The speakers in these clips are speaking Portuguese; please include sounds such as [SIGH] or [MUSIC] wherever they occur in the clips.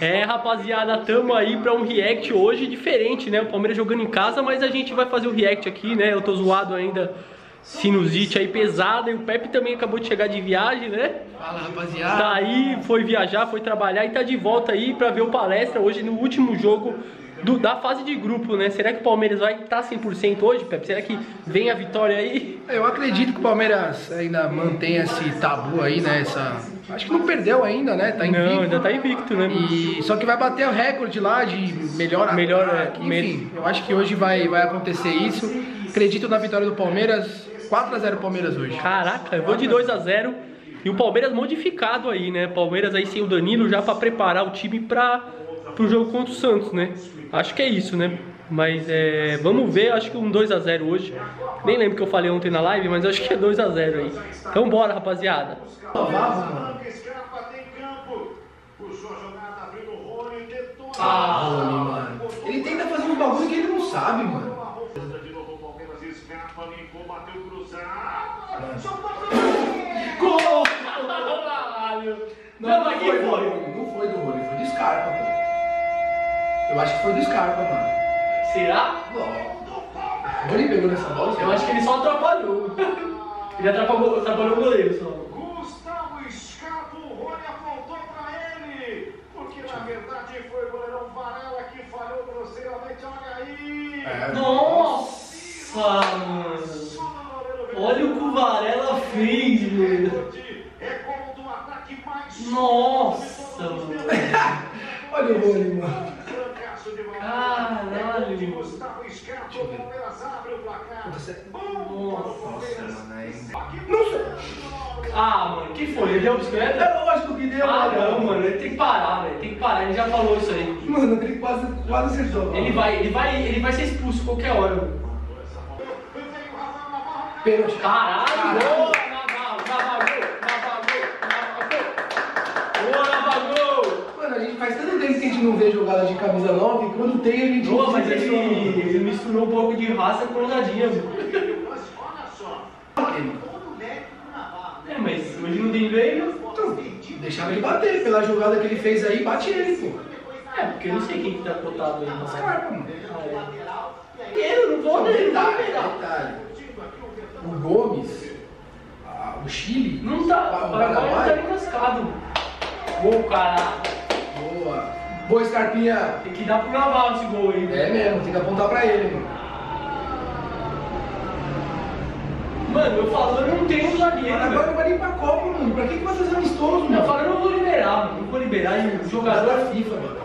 É, rapaziada, tamo aí pra um react hoje diferente, né? O Palmeiras jogando em casa, mas a gente vai fazer o react aqui, né? Eu tô zoado ainda, sinusite aí pesada, e o Pepe também acabou de chegar de viagem, né? Fala rapaziada. Tá aí, foi viajar, foi trabalhar e tá de volta aí pra ver o palestra hoje no último jogo do- da fase de grupo, né? Será que o Palmeiras vai estar 100% hoje, Pepe? Será que vem a vitória aí? Eu acredito que o Palmeiras ainda mantém esse tabu aí, né? Essa... Acho que não perdeu ainda, né? Tá invicto. Não, ainda tá invicto, né? E só que vai bater o recorde lá de melhor Melhor, ataque, é, enfim. Eu acho que hoje vai, vai acontecer isso. Acredito na vitória do Palmeiras. 4 a 0 Palmeiras hoje. Caraca, eu vou de 2 a 0 e o Palmeiras modificado aí, né? Palmeiras aí sem o Danilo já pra preparar o time para pro jogo contra o Santos, né? Acho que é isso, né? Mas é, vamos ver, acho que um 2 a 0 hoje. Nem lembro que eu falei ontem na live, mas acho que é 2 a 0 aí. Então bora, rapaziada. Rony. Ah, mano. Ele tenta fazer um bagulho que ele não sabe, mano. Gol! Não, foi? Não foi do Rony, foi do Scarpa, mano. Eu acho que foi do Scarpa, mano. Será? O Rony pegou nessa bola? Eu acho que ele só atrapalhou. [LAUGHS] Ele atrapalhou, atrapalhou o goleiro só. Gustavo Scarpa, o Rony apontou pra ele. Porque na verdade foi o goleirão Varela que falhou grosseiramente. Olha aí. É. Nossa, mano. Olha o que o Varela fez, mano. É como do ataque mais Nossa, mano. [LAUGHS] Olha o Rony, mano. De Gustavo Scarpa, o Palmeiras abre placar. Não sei. Ah, mano, que foi? Ele deu bicicleta? É lógico que deu, Ah, não, mano, ele tem que parar, velho. Tem que parar, ele já falou isso aí. Mano, ele quase, quase acertou. Ele vai, ele vai, ele vai ser expulso qualquer hora, mano. Pênalti. Caralho! Boa, Navarro! Navarro! Navarro! Navarro! Boa, Navarro! Mano, a gente faz tanto tempo que vê jogada de camisa 9 e quando tem a gente. Boa, mas ele, ele misturou um pouco de raça com só. É, mas hoje não tem veio. Deixava ele bater. Pela jogada que ele fez aí, bate ele, pô. É, porque eu não sei quem que tá cotado aí. Mas... Mano. Eu não vou, ele pegar. detalhe. O Gomes, o Chile. Não tá, o o Paraguai não tá Paraguai? enrascado. Gol, caralho. Boa. Boa, Scarpinha. Tem que dar pro Navarro esse gol aí. É mesmo, tem que apontar pra ele, mano. Mano, eu falando, não tem um zagueiro. Mas agora não vai nem pra Copa, mano. Pra que, que vai fazer amistoso, Eu mano? falando, eu não vou liberar, mano. Não vou liberar e o Jogador da FIFA, mano.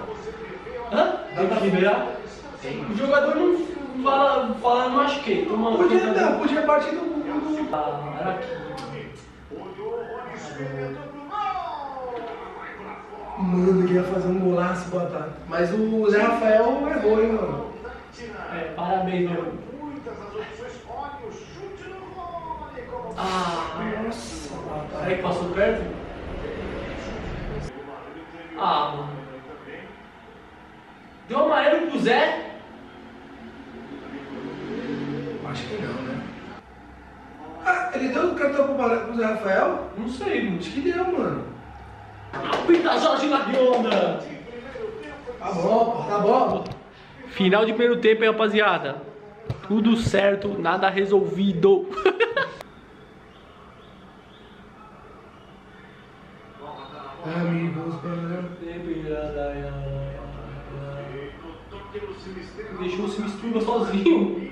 Hã? Tem que liberar? O jogador não fala, fala não machuquei. Toma Podia, não, podia partir do. do- Ah, era aqui. Mano, ele ia fazer um golaço, boa tarde. Mas o Zé Rafael é bom, hein, mano. É, parabéns, meu. Muitas as opções. Olha o chute no Rony. Como Ah, nossa. Será que passou perto? Ah, mano. Deu amarelo pro Zé? Acho que não, né? Ah, ele deu o cartão pro Zé Rafael? Não sei, mano. Acho que deu, mano. Apita Jorge Ladionda! Tá bom, tá bom. Final de primeiro tempo, hein, rapaziada? Tudo certo, nada resolvido. Amigos, Deixou se mistura sozinho.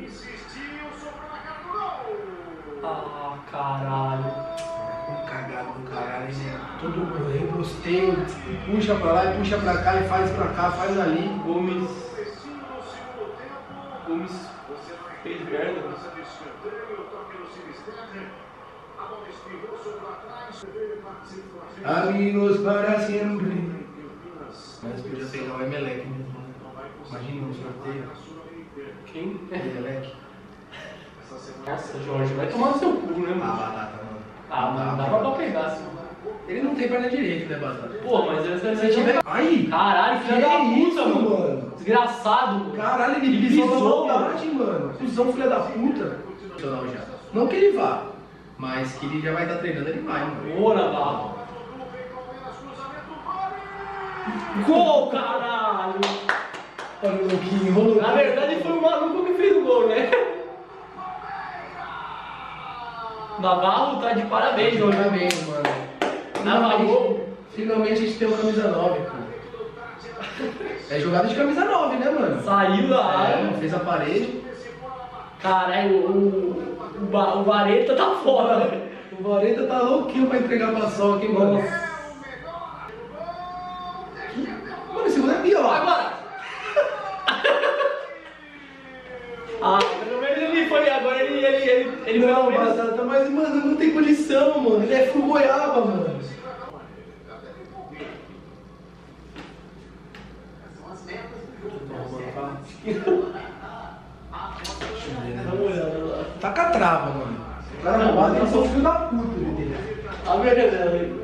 Mundo rebosteio, puxa pra lá e puxa pra cá e faz pra cá, faz ali. Gomes. Gomes fez merda. Amigos para sempre. Mas podia pegar o Emelec mesmo, né? Imagina um sorteio. Quem? Emelec. Nossa, Jorge, vai tomar no seu cu, né, Ah, mano? batata, mano. Ah, mano, dá pra pegar, assim. Ele não tem perna direita, né, batata? Pô, mas essa Se tiver. Aí! Caralho, filho Que da puta, isso, mano. mano? Desgraçado, mano. Caralho, ele Ele pisou pisou, na maldade, mano. Cusão, filha da puta. Não que ele vá, mas que ele já vai estar treinando, ele vai, mano. Cruzamento, Rony. Gol, caralho! Olha o louquinho, louquinho. Na verdade foi o maluco que fez o gol, né? Navarro tá de parabéns, Joga João. bem, mano. Navarro. Finalmente a gente tem uma camisa 9, pô. É jogada de camisa 9, né, mano? Saiu da área. É, fez a parede. Caralho, o, o, Ba- o Vareta tá fora, né? O Vareta tá louquinho pra entregar pra soca, hein, mano? Mano, esse gol é pior. Agora! [LAUGHS] ah, pelo menos ele foi, agora ele, ele, ele, ele Não. Batata, mas, mano, não tem condição, mano. Ele é full goiaba, mano. Tá com a trava, mano. O cara roubado, ele só filho da puta, dele. A verdade,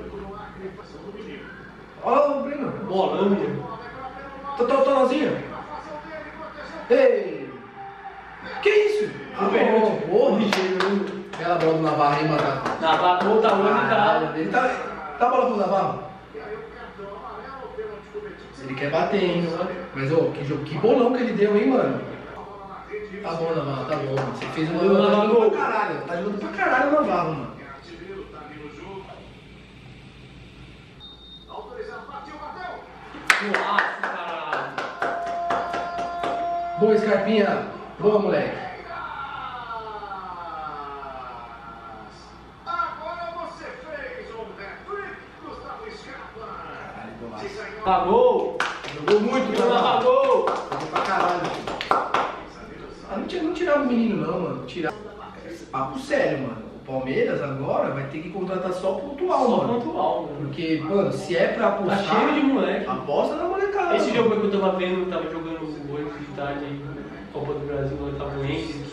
Olha o Breno. Bolândia. Tô, tô, tô nozinho. Ei! Que isso? Ah, pênalti. porra. Ligeiro, né? Bela bola do Navarro, hein, Batata? Navarro, tá onde tá? tá. Bola pro Navarro. Ele quer bater, hein. Mas, ô, que, jogo, que bolão que ele deu, hein, mano. Tá bom, Navarro, tá bom. Você fez uma. Tá jogando pra caralho. Tá jogando pra caralho o Navarro, mano. Nossa, caralho. Boa, Scarpinha. Boa, moleque. Agora você fez um hat-trick, Gustavo Scarpa. Caralho, golaço. Pagou! Jogou muito, Não Navarro. pagou! Jogou pra caralho. Ah, não, tira, não tirava o menino, não, mano. Tirar. Papo sério, mano. O Palmeiras agora vai ter que contratar só pontual, Só mano. pontual, mano. Porque, mano, se é pra Tá apostar. cheio de moleque. Aposta na molecada. Esse mano. jogo que eu tava vendo, tava jogando hoje de tarde aí, Copa do Brasil, lá tava o Henry.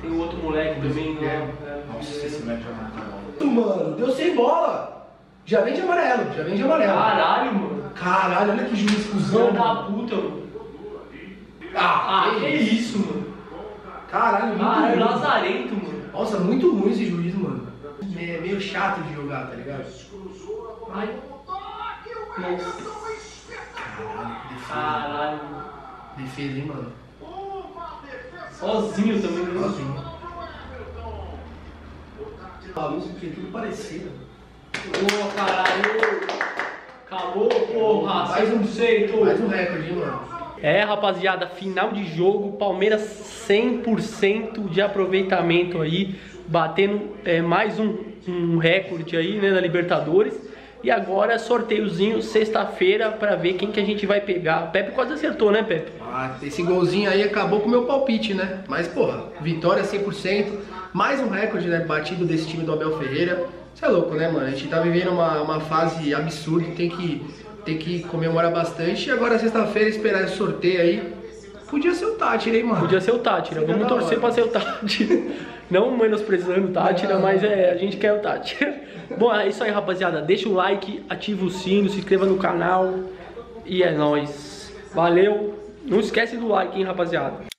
Tem um outro moleque também lá. é, Nossa, esse moleque joga muito bola. Mano, deu sem bola. Já vem de amarelo, já vem de amarelo. Caralho, mano. Caralho, olha que juiz cuzão. Filho da puta, mano. Ah, Ah, que isso, mano. Caralho, muito Caralho, ruim. lazarento, mano. Nossa, muito ruim esse juiz, mano. É meio chato de jogar, tá ligado? Ai, nossa. Caralho, mano. Defesa, hein, mano? Sozinho também, né? Sozinho. Maluco, que é tudo parecido. Ô, caralho. Acabou, porra. Mais um- 100%. Mais um recorde, hein, mano? É, rapaziada, final de jogo, Palmeiras 100% de aproveitamento aí, batendo é, mais um, um recorde aí, né, na Libertadores. E agora sorteiozinho sexta-feira pra ver quem que a gente vai pegar. Pepe quase acertou, né, Pepe? Ah, esse golzinho aí acabou com o meu palpite, né? Mas, porra, vitória 100%, mais um recorde, né? Batido desse time do Abel Ferreira. Isso é louco, né, mano? A gente tá vivendo uma, uma fase absurda, tem que, tem que comemorar bastante. E agora, sexta-feira, esperar esse sorteio aí. Podia ser o Tátira, hein, mano? Podia ser o Tátira, Seria vamos torcer pra ser o Tátira. [LAUGHS] Não menosprezando o Tátira, Não. mas é, a gente quer o Tátira. [LAUGHS] Bom, é isso aí, rapaziada. Deixa o like, ativa o sino, se inscreva no canal. E é nóis. Valeu. Não esquece do like, hein, rapaziada.